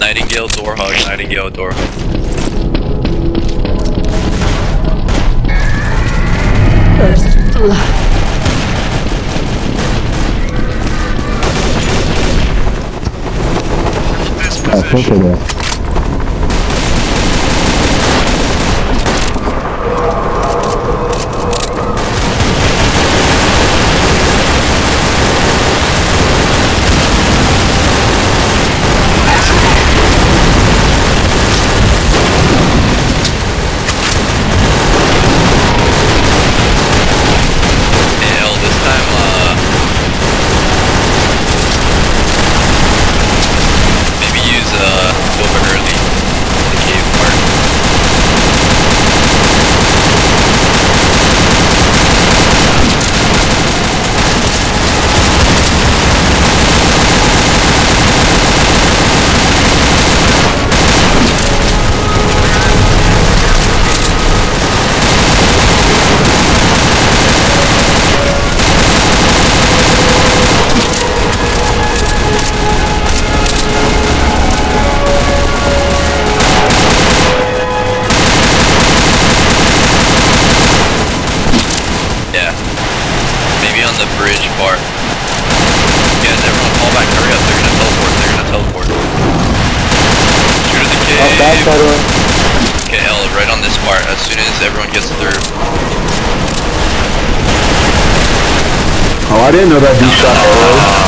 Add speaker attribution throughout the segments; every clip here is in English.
Speaker 1: Nightingale, door hug, Nightingale, door hug.
Speaker 2: First blood.
Speaker 3: I think it is.
Speaker 1: The bridge part. Guys, everyone fall back, hurry up, they're gonna teleport, they're gonna teleport. Shoot at the cave.
Speaker 4: Oh, back by the way.
Speaker 1: Okay, hell, right on this part, as soon as everyone gets through.
Speaker 3: Oh, I didn't know that he shot arrows.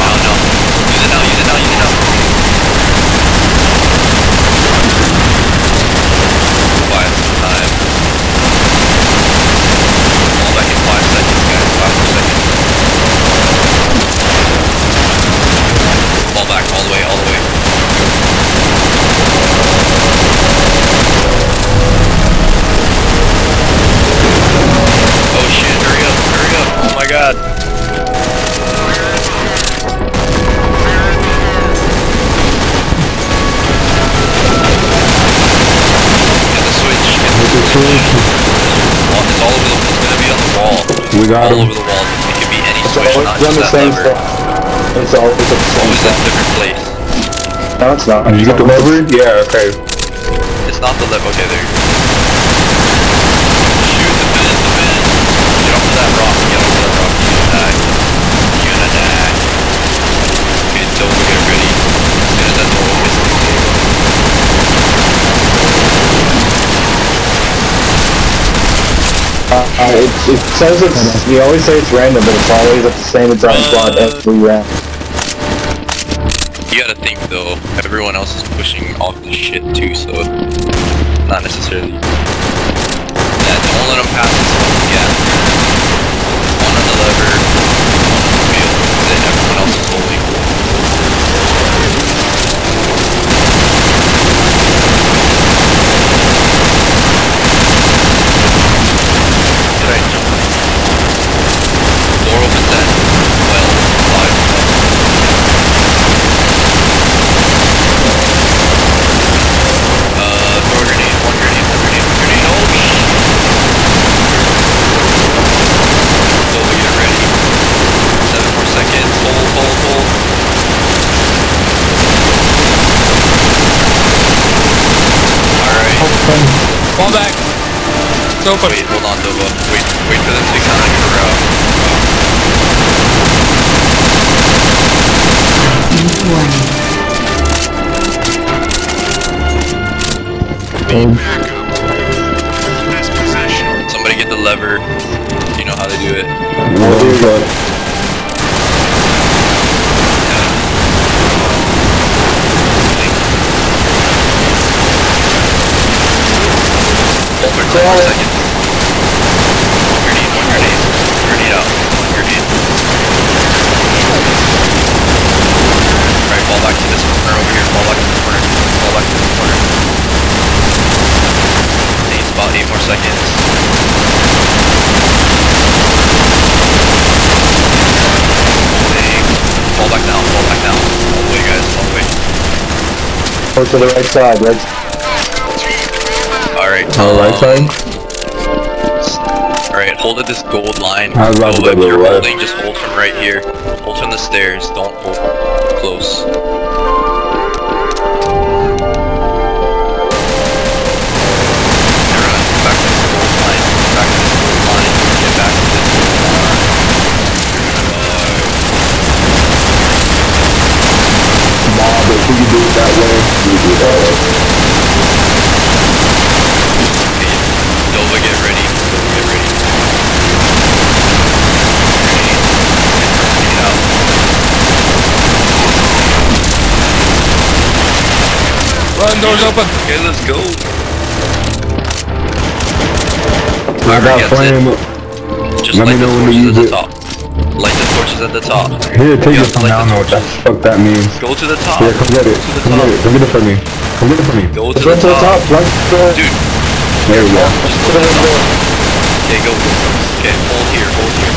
Speaker 1: Get
Speaker 3: It's switch.
Speaker 1: It's all over the, it's gonna be on the wall.
Speaker 3: We got
Speaker 1: all
Speaker 3: him.
Speaker 1: over the wall. It can be any
Speaker 4: It's
Speaker 1: switch,
Speaker 4: always
Speaker 1: not just
Speaker 4: the
Speaker 1: that
Speaker 4: same
Speaker 1: lever.
Speaker 4: stuff. It's always at the same
Speaker 1: Always at
Speaker 4: stuff.
Speaker 1: a different place.
Speaker 4: No, it's not.
Speaker 3: Did you get the lever? Yeah, okay.
Speaker 1: It's not the lever. Okay, there. you go. Shoot the pin, the pin. Get off of that rock. Get off of that rock. You're gonna die. You're gonna die. Okay, Silver, get ready. As soon as that door opens, there you go.
Speaker 4: Uh, uh, it, it says it's, you always say it's random, but it's always at the same exact spot every round.
Speaker 1: You gotta think though, everyone else is pushing off the shit too, so not necessarily. Yeah, don't let them pass this one. Yeah. One on the lever, one on the wheel, then everyone else is holding. Did I jump? Door opens at 12, 5, Uh, throw a grenade, one grenade, one grenade, one grenade. Oh shit! Silver, get ready. Seven more seconds. Hold, hold, hold. Alright.
Speaker 5: Fall back. It's open.
Speaker 1: Wait, hold on, Dova. Wait, wait for them to kind of
Speaker 2: Warning.
Speaker 1: Somebody get the lever. You know how to do it.
Speaker 3: Well, but
Speaker 1: Hold for 10 more seconds. One grenade, one grenade. Grenade out. Alright, fall back to this corner over here. Fall back to the corner. Fall back to the corner. Eight eight more seconds. Fall back down, fall back down. All the way, guys, all the way.
Speaker 4: Go to the right side, right
Speaker 1: Alright.
Speaker 3: on the right side?
Speaker 1: Alright, hold at this gold line.
Speaker 3: I was about to
Speaker 1: So
Speaker 3: go
Speaker 1: if you're holding, just hold from right here. Hold from the stairs, don't hold close.
Speaker 5: Run, doors open.
Speaker 1: Okay, let's go.
Speaker 3: I got flame.
Speaker 1: just
Speaker 3: Let me know when to use
Speaker 1: the
Speaker 3: it.
Speaker 1: top. Light the torches at the top.
Speaker 3: Here, take
Speaker 1: Yeah,
Speaker 3: it from
Speaker 1: light
Speaker 3: now. I don't know what the fuck that means.
Speaker 1: Go to the top.
Speaker 3: Here, come get it.
Speaker 1: To
Speaker 3: Come
Speaker 1: top.
Speaker 3: get it. Come get it for me. Come get it for me.
Speaker 1: Go to
Speaker 4: Let's
Speaker 1: the
Speaker 4: run to the top.
Speaker 1: top.
Speaker 4: Run to the...
Speaker 1: Dude,
Speaker 3: There we go.
Speaker 1: just go to the top. Okay, go. Okay, hold here, hold here.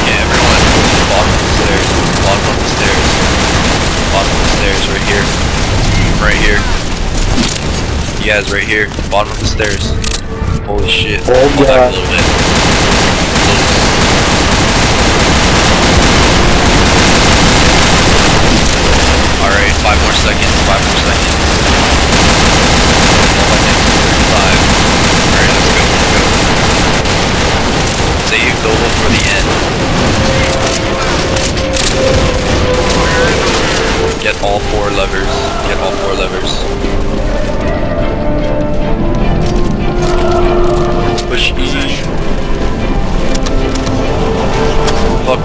Speaker 1: Okay, everyone, go to the bottom of the stairs. Bottom of the stairs. Bottom of the stairs, right here. Right here. You guys, right here. Bottom of the stairs. Holy shit.
Speaker 4: Oh, God.
Speaker 1: a little bit. Alright, five more seconds, five more seconds. All my next 35. Alright, let's go, let's go. Save Dola for the end. Get all four levers. Get all four levers. Push E. Fuck.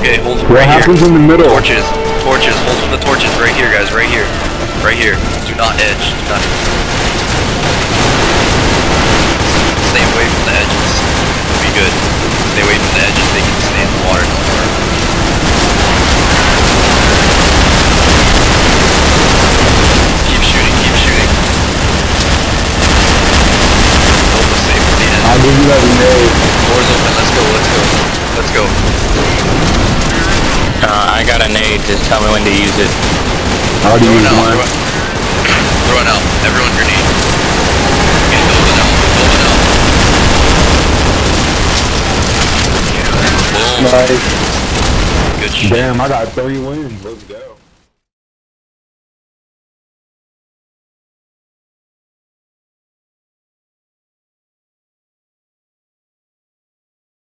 Speaker 1: Okay, hold
Speaker 3: What
Speaker 1: right here.
Speaker 3: happens in the middle?
Speaker 1: Torches. Torches. Hold for the torches right here, guys. Right here. Right here. Do not edge. Do not. Stay away from the edges. Be good. Stay away from the edges. They can stay in the water no more. Keep shooting. Keep shooting. Almost safe for the end.
Speaker 3: I'll give you that grenade.
Speaker 1: Doors open. Let's go. Let's go. Let's go.
Speaker 6: Uh, I got a nade, just tell me when to use it.
Speaker 3: I already
Speaker 1: Throw it
Speaker 3: used one.
Speaker 1: Throw it. Throw it out. Everyone grenade. Okay, throw it out. Throw it out. Boom.
Speaker 4: Nice.
Speaker 1: Good shit.
Speaker 3: Damn, I got three wins. Let's go.